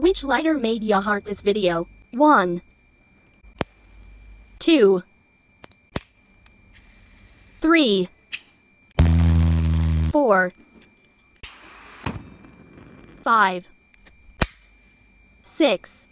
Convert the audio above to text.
Which lighter made ya heart this video? 1 2 3 4 5 6